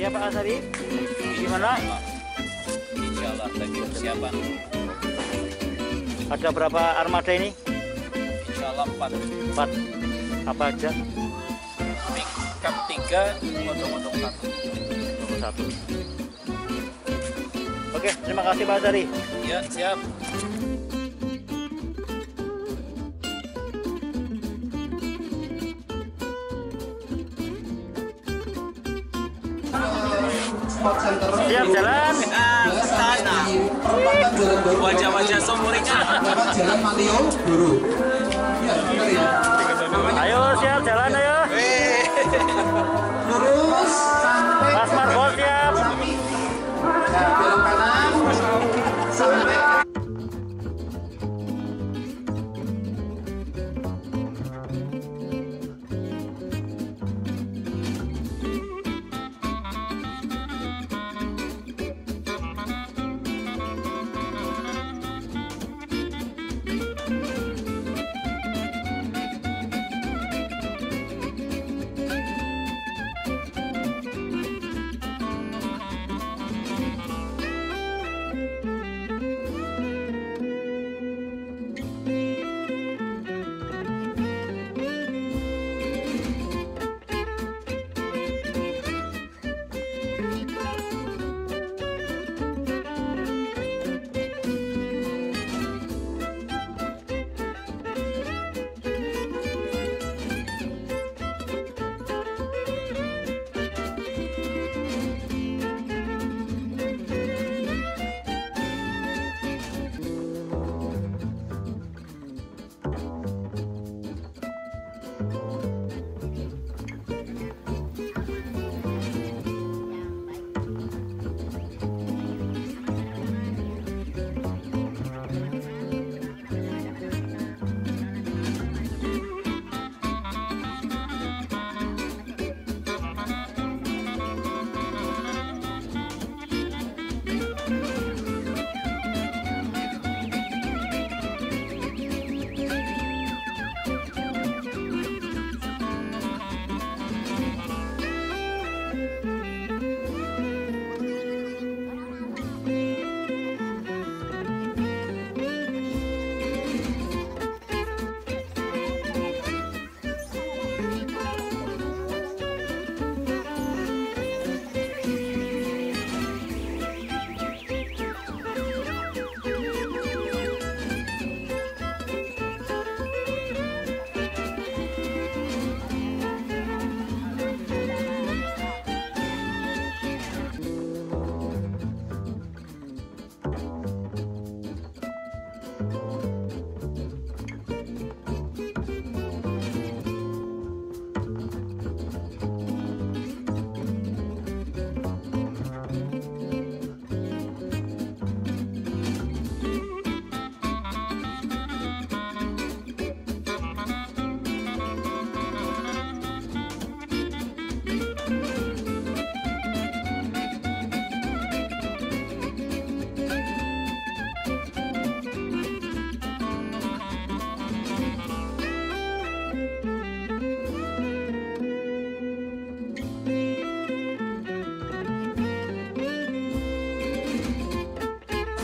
siap Pak Asari? Gimana? Insya Allah lagi persiapan. Ada berapa armada ini? Insya Allah empat. Empat. Apa aja? Pickup tiga, motor-motor satu. Nomor satu. Oke, terima kasih Pak Asari. Ya siap. Siap jalan. Sana. Wajah-wajah sumuringan. Jalan Malio Guru. Ya, benar ya. Ayo siap jalan ayo. Lurus sampai Mas Marco siap. Ya, belok kanan sampai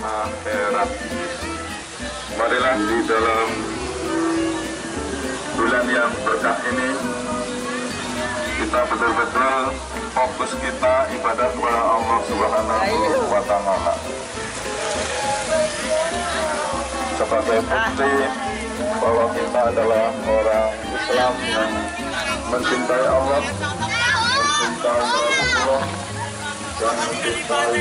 akhirat. Marilah di dalam bulan yang berkah ini kita betul-betul fokus kita ibadah kepada Allah Subhanahu wa taala. Sebagai bukti bahwa kita adalah orang Islam yang mencintai Allah, mencintai Rasulullah, dan mencintai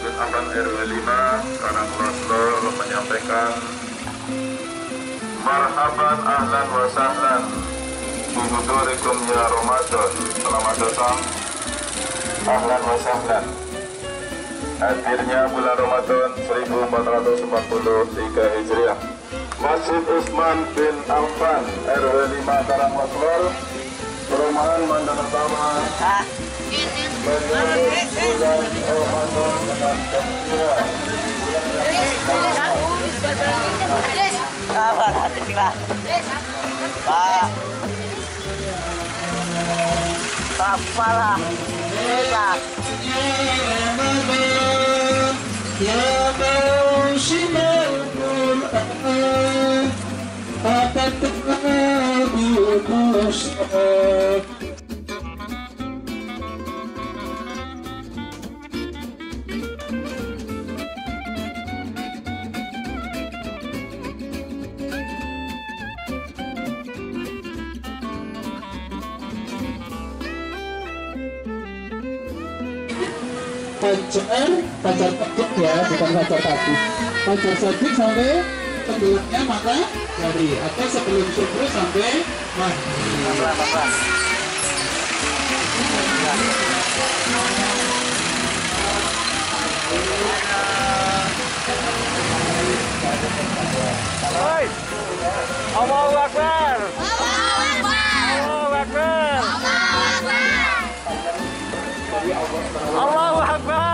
Bin Affan RW 5 Karangkulor menyampaikan Marhaban ahlan wa sahlan. Bihudurikum ya Ramadan. Selamat datang. Ahlan wa sahlan. Bulan Ramadan 1443 Hijriah. Masjid Usman bin Affan RW 5 Karangkulor Perumahan Mandala Tama menyambut bulan Ramadan dengan gembira Apa nanti tinggal. Pak. Apa lah? Tinggal. Ya pacar, pacar petik ya bukan pacar kaki pacar sadik sampai sebelumnya mata dari atau sebelum subuh sampai maghrib All right. Bye-bye.